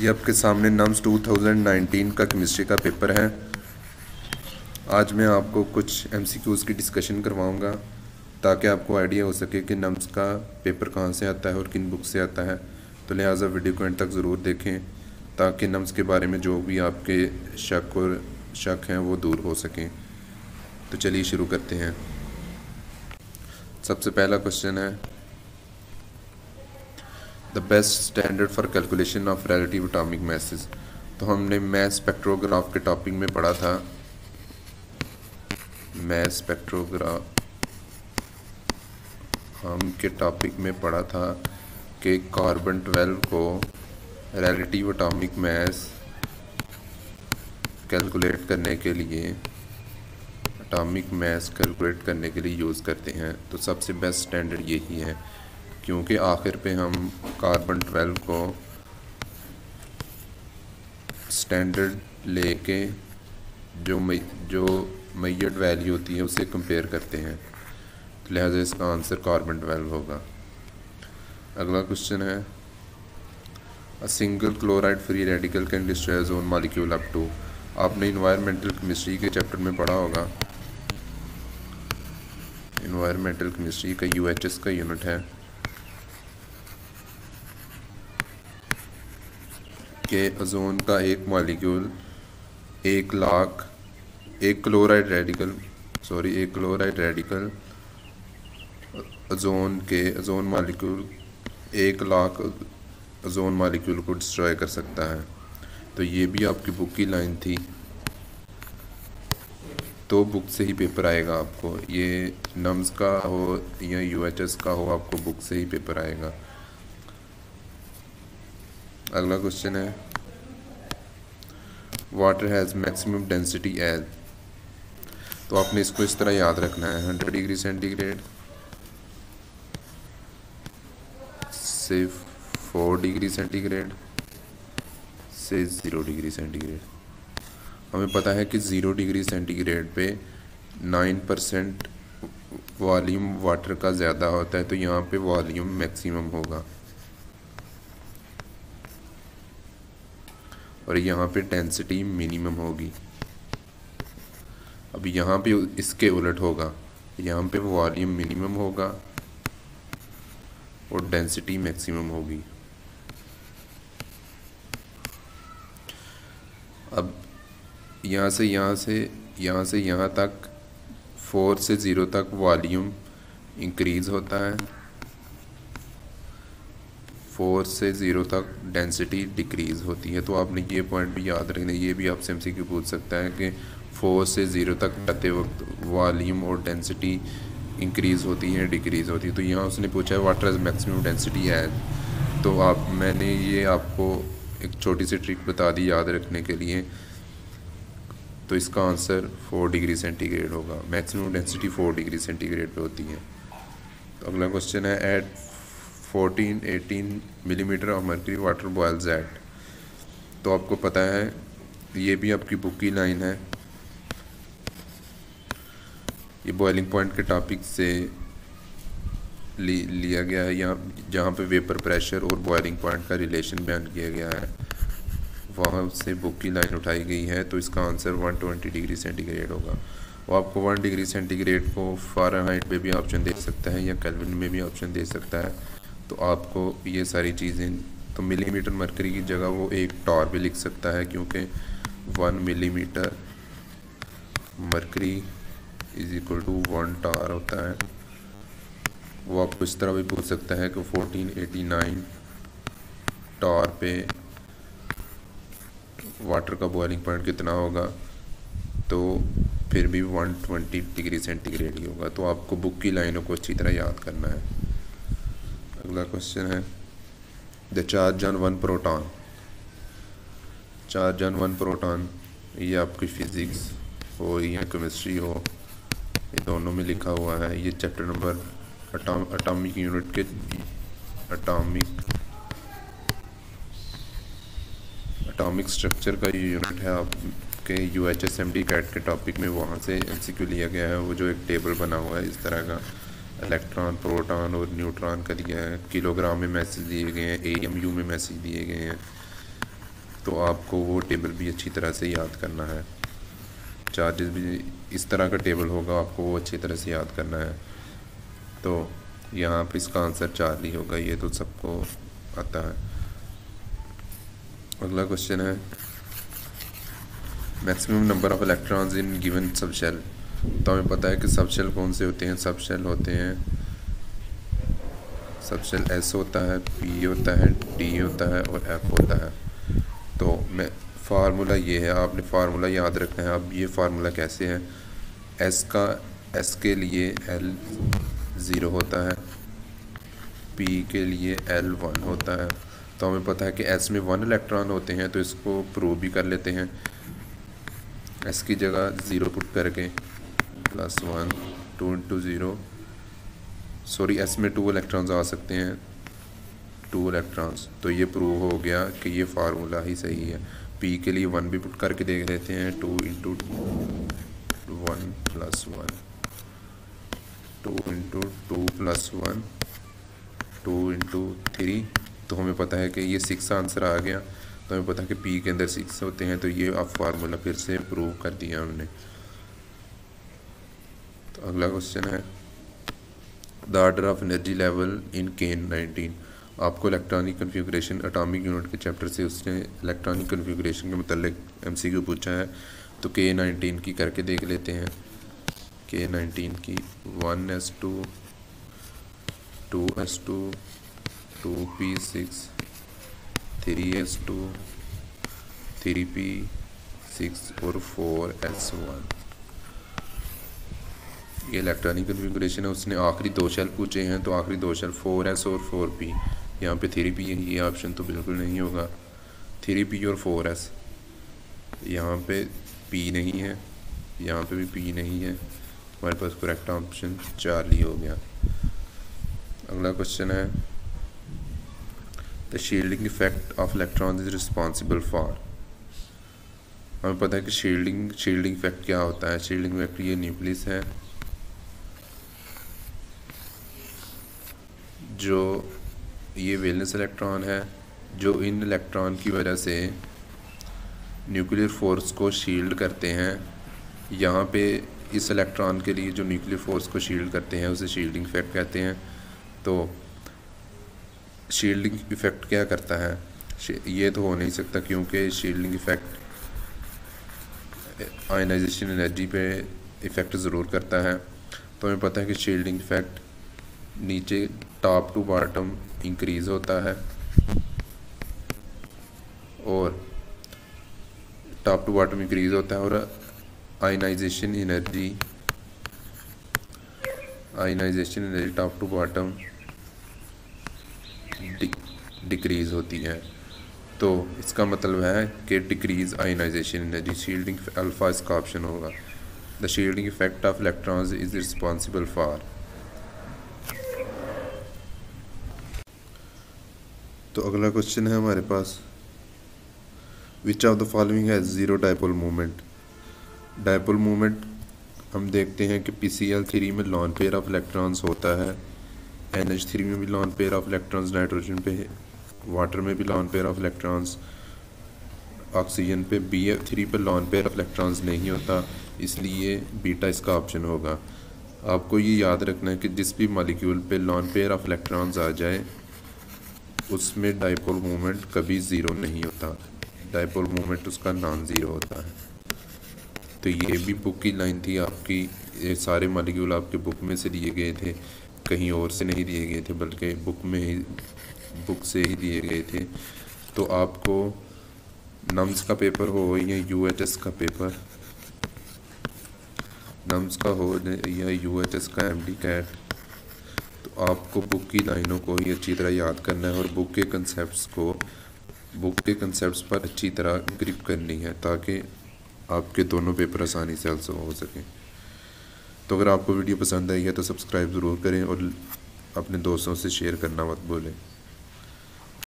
ये आपके सामने नम्स 2019 का केमिस्ट्री का पेपर है। आज मैं आपको कुछ एम की डिस्कशन करवाऊँगा, ताकि आपको आइडिया हो सके कि नम्स का पेपर कहाँ से आता है और किन बुक से आता है। तो लिहाजा वीडियो को एंड तक ज़रूर देखें, ताकि नम्स के बारे में जो भी आपके शक और शक हैं, वो दूर हो सकें। तो चलिए शुरू करते हैं। सबसे पहला क्वेश्चन है the best standard for calculation of relative atomic masses तो हमने मैथ स्पेक्ट्रोग्राफ के टॉपिक में पढ़ा था। मैथ स्पेक्ट्रोग्राफ हम के टॉपिक में पढ़ा था कि कार्बन 12 को रिलेटिव एटॉमिक मैस कैलकुलेट करने के लिए एटॉमिक मैस कैलकुलेट करने के लिए यूज़ करते हैं। तो सबसे बेस्ट स्टैंडर्ड यही है। क्योंकि आखिर पे हम कार्बन 12 को स्टैंडर्ड लेके जो मई जो मैयड वैल्यू होती है, उसे कंपेयर करते हैं। तो लिहाजा इसका आंसर कार्बन 12 होगा। अगला क्वेश्चन है a single chloride free radical can destroy ozone molecule up to आपने इन्वायरमेंटल केमिस्ट्री के चैप्टर में पढ़ा होगा। इन्वायरमेंटल केमिस्ट्री का यूएचएस का यूनिट है। के ओजोन का एक मॉलिक्यूल एक लाख, एक क्लोराइड रेडिकल सॉरी एक क्लोराइड रेडिकल ओजोन के ओजोन मॉलिक्यूल एक लाख ओजोन मॉलिक्यूल को डिस्ट्रॉय कर सकता है। तो ये भी आपकी बुक की लाइन थी। तो बुक से ही पेपर आएगा आपको। ये नम्स का हो या यूएचएस का हो, आपको बुक से ही पेपर आएगा। अगला क्वेश्चन है water has maximum density at तो आपने इसको इस तरह याद रखना है हंड्रेड डिग्री सेंटीग्रेड से फोर डिग्री सेंटीग्रेड से ज़ीरो डिग्री सेंटीग्रेड हमें पता है कि ज़ीरो डिग्री सेंटीग्रेड पे नाइन परसेंट वॉल्यूम वाटर का ज़्यादा होता है तो यहाँ पे वॉल्यूम मैक्सिमम होगा। और यहाँ पे डेंसिटी मिनिमम होगी। अब यहाँ पे इसके उलट होगा। यहाँ पे वॉल्यूम मिनिमम होगा और डेंसिटी मैक्सिमम होगी। अब यहाँ से यहाँ से यहाँ से यहाँ तक फोर से ज़ीरो तक वॉल्यूम इंक्रीज़ होता है। फोर से ज़ीरो तक डेंसिटी डिक्रीज़ होती है। तो आपने ये पॉइंट भी याद रखना, ये भी आपसे एम पूछ सकता है कि फोर से ज़ीरो तक जाते वक्त वॉल्यूम और डेंसिटी इंक्रीज़ होती है डिक्रीज़ होती है। तो यहाँ उसने पूछा है वाटर इज़ मैक्सिमम डेंसिटी है तो आप, मैंने ये आपको एक छोटी सी ट्रिक बता दी याद रखने के लिए। तो इसका आंसर फोर डिग्री सेंटीग्रेड होगा। Maximum density four degree centigrade पे होती है। तो अगला क्वेश्चन है at 14 18 millimetre of mercury water boils at तो आपको पता है, ये भी आपकी बुक की लाइन है। ये बॉइलिंग पॉइंट के टॉपिक से लिया गया है। यहाँ, जहाँ पे वेपर प्रेशर और बॉइलिंग पॉइंट का रिलेशन बयान किया गया है। वहाँ से बुक की लाइन उठाई गई है तो इसका आंसर 120 डिग्री सेंटीग्रेड होगा। वो आपको वन डिग्री सेंटीग्रेड को फार हाइट पे भी ऑप्शन दे सकता है या कैलविन में भी ऑप्शन दे सकता है। तो आपको ये सारी चीज़ें तो मिलीमीटर मरकरी की जगह वो एक टॉर भी लिख सकता है क्योंकि one millimetre mercury is equal to one torr होता है। वो आपको इस तरह भी पूछ सकता है कि 1489 टार पे वाटर का बॉइलिंग पॉइंट कितना होगा तो फिर भी 120 डिग्री सेंटीग्रेड ही होगा। तो आपको बुक की लाइनों को अच्छी तरह याद करना है। अगला क्वेश्चन है the charge on one proton charge on one proton ये आपकी फिज़िक्स हो, या केमिस्ट्री हो, ये दोनों में लिखा हुआ है। ये चैप्टर नंबर अटोमिक यूनिट के अटोमिक अटोमिक स्ट्रक्चर का ये यूनिट है आपके U H S M D CAT के टॉपिक में। वहाँ से एम लिया गया है। वो जो एक टेबल बना हुआ है, इस तरह का। इलेक्ट्रॉन, प्रोटॉन और न्यूट्रॉन का दिया है। किलोग्राम में मैसेज दिए गए हैं ए एम यू में मैसेज दिए गए हैं। तो आपको वो टेबल भी अच्छी तरह से याद करना है। चार्जेस भी इस तरह का टेबल होगा, आपको वो अच्छी तरह से याद करना है। तो यहाँ पे इसका आंसर चार होगा, ये तो सबको आता है। अगला क्वेश्चन है maximum number of electrons in given sub shell तो हमें पता है कि सब शेल कौन से होते हैं? सब शेल होते हैं। सब शेल एस होता है पी होता है डी होता है और एफ़ होता है। तो मैं फार्मूला ये है, आपने फार्मूला याद रखना है। अब ये फार्मूला कैसे है? एस का एस के लिए एल ज़ीरो होता है। पी के लिए एल वन होता है। तो हमें पता है कि एस में वन इलेक्ट्रॉन होते हैं तो इसको प्रूव भी कर लेते हैं। एस की जगह ज़ीरो पुट करके। Plus one two into zero sorry s में टू इलेक्ट्रॉन्स आ सकते हैं। टू इलेक्ट्रॉन्स तो ये प्रूव हो गया कि ये फार्मूला ही सही है। पी के लिए वन भी पुट करके देख लेते हैं। Two into one plus one two into two plus one two into three तो हमें पता है कि ये सिक्स आंसर आ गया। तो हमें पता है कि पी के अंदर सिक्स होते हैं। तो ये अब फार्मूला फिर से प्रूव कर दिया हमने। तो अगला क्वेश्चन है the order of energy level in K nineteen आपको इलेक्ट्रॉनिक कन्फिग्रेशन अटामिक यूनिट के चैप्टर से उसने इलेक्ट्रॉनिक कन्फिग्रेशन के मतलब एम सी क्यू पूछा है तो के नाइनटीन की करके देख लेते हैं। के नाइनटीन की one s two two s two two p six three s two three p six और फोर एस वन ये इलेक्ट्रॉनिक कन्फिग्रेशन है, उसने आखिरी दो शेल पूछे हैं तो आखिरी दो शेल फोर एस और फोर पी यहाँ पे थ्री पी है ये ऑप्शन तो बिल्कुल नहीं होगा। थ्री पी और फोर एस यहाँ पे पी नहीं है, यहाँ पे भी पी नहीं है। हमारे पास करेक्ट ऑप्शन चार्ली हो गया। अगला क्वेश्चन है the shielding effect of electron is responsible for हमें पता है कि शील्डिंग शील्डिंग इफ़ेक्ट क्या होता है? शील्डिंग इफ़ेक्ट ये न्यूक्लियस है। जो ये वेलनेस इलेक्ट्रॉन है, जो इन इलेक्ट्रॉन की वजह से न्यूक्लियर फोर्स को शील्ड करते हैं, यहाँ पे इस इलेक्ट्रॉन के लिए जो न्यूक्लियर फोर्स को शील्ड करते हैं, उसे शील्डिंग इफ़ेक्ट कहते हैं। तो शील्डिंग इफ़ेक्ट क्या करता है? ये तो हो नहीं सकता क्योंकि शील्डिंग इफ़ेक्ट आयनाइजेशन एनर्जी पे इफ़ेक्ट ज़रूर करता है। तो हमें पता है कि शील्डिंग इफ़ेक्ट नीचे टॉप टू बॉटम इंक्रीज होता है। और टॉप टू बॉटम इंक्रीज होता है और ionization energy ionization energy top to bottom decrease होती है। तो इसका मतलब है कि decrease ionization energy shielding alpha इसका ऑप्शन होगा। The shielding effect of electrons is responsible for तो अगला क्वेश्चन है हमारे पास। विच ऑफ़ द फॉलोइंग है zero dipole movement dipole movement हम देखते हैं कि पी सी एल थ्री में लॉन पेयर ऑफ़ इलेक्ट्रॉन्स होता है। एन एच थ्री में भी lone pair of electrons nitrogen पे वाटर में भी lone pair of electrons oxygen पे बी एफ़ थ्री पे लॉन पेयर ऑफ़ इलेक्ट्रॉन्स नहीं होता, इसलिए बीटा इसका ऑप्शन होगा। आपको ये याद रखना है कि जिस भी मालिक्यूल पे लॉन पेयर ऑफ़ इलेक्ट्रॉन्स आ जाए उसमें डाइपोल मोमेंट कभी ज़ीरो नहीं होता। डाइपोल मोमेंट उसका नॉन ज़ीरो होता है। तो ये भी बुक की लाइन थी, आपकी, ये सारे मालिक्यूल आपके बुक में से लिए गए थे। कहीं और से नहीं दिए गए थे, बल्कि बुक में ही बुक से ही दिए गए थे। तो आपको नम्स का पेपर हो या यू का पेपर नम्स का हो या यूएचएस का एम डी कैट आपको बुक की लाइनों को ही अच्छी तरह याद करना है और बुक के कंसेप्ट को बुक के कंसेप्ट पर अच्छी तरह ग्रिप करनी है ताकि आपके दोनों पेपर आसानी से हल हो सकें। तो अगर आपको वीडियो पसंद आई है तो सब्सक्राइब ज़रूर करें और अपने दोस्तों से शेयर करना मत भूलें।